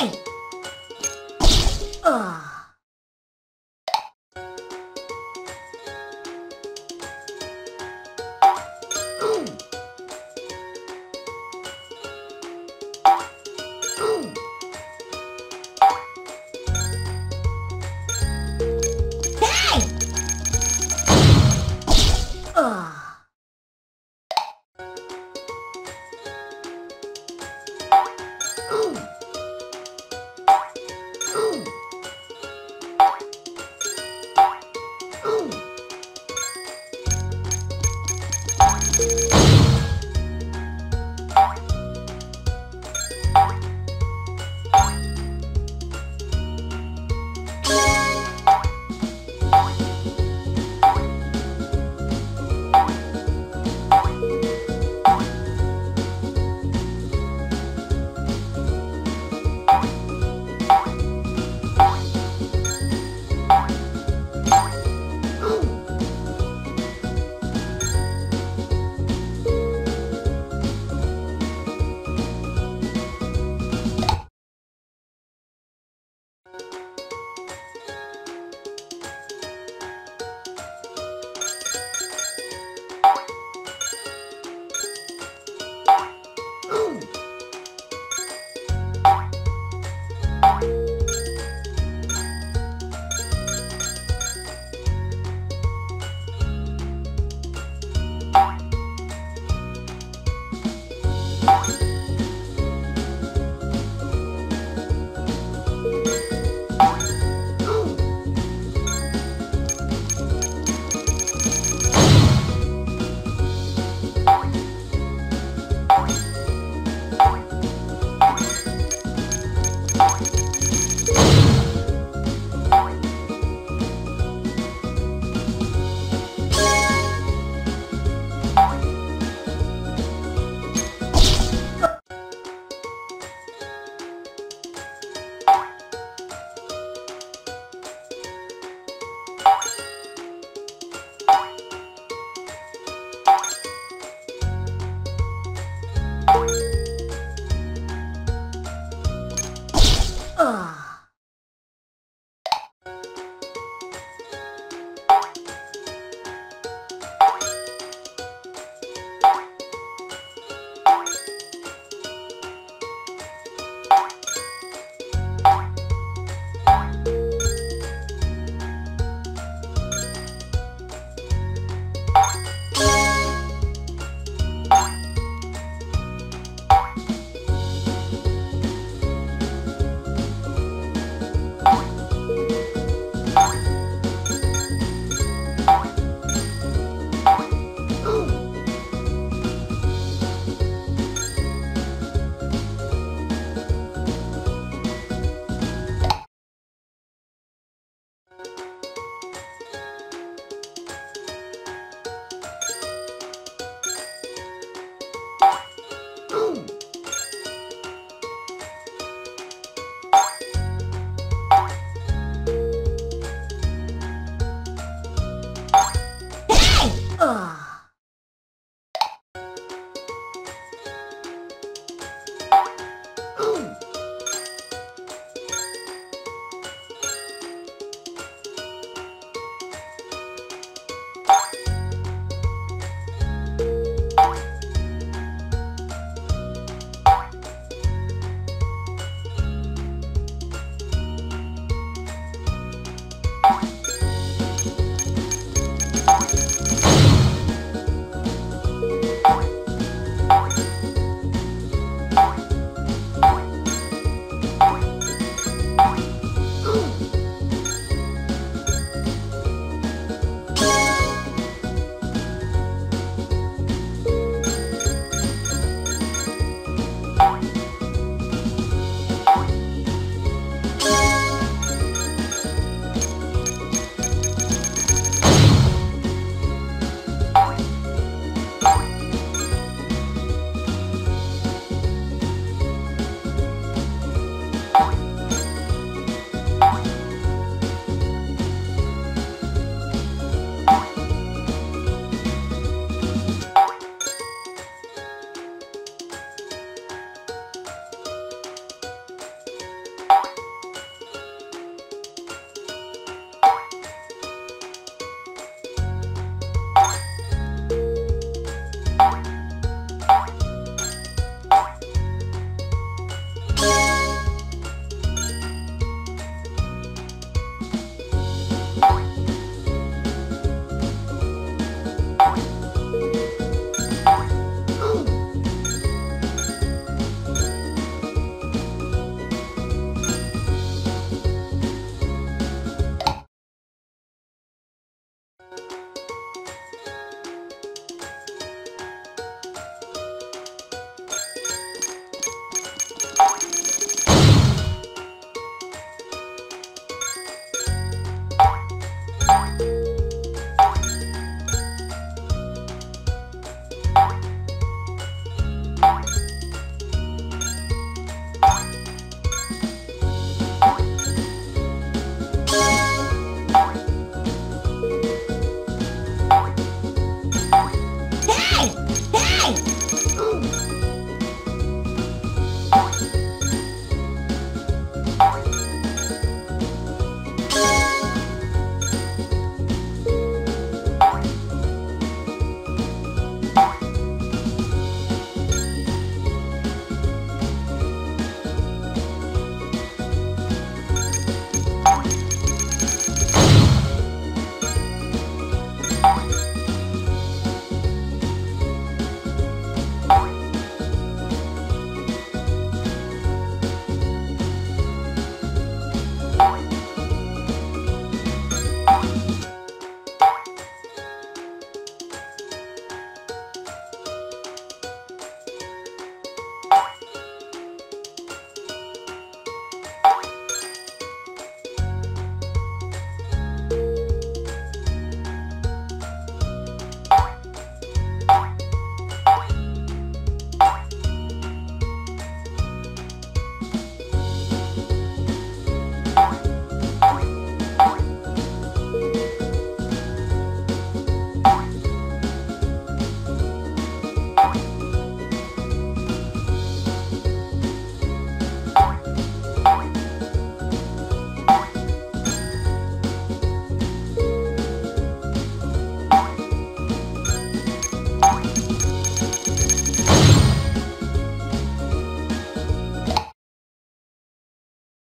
Hey! Ugh.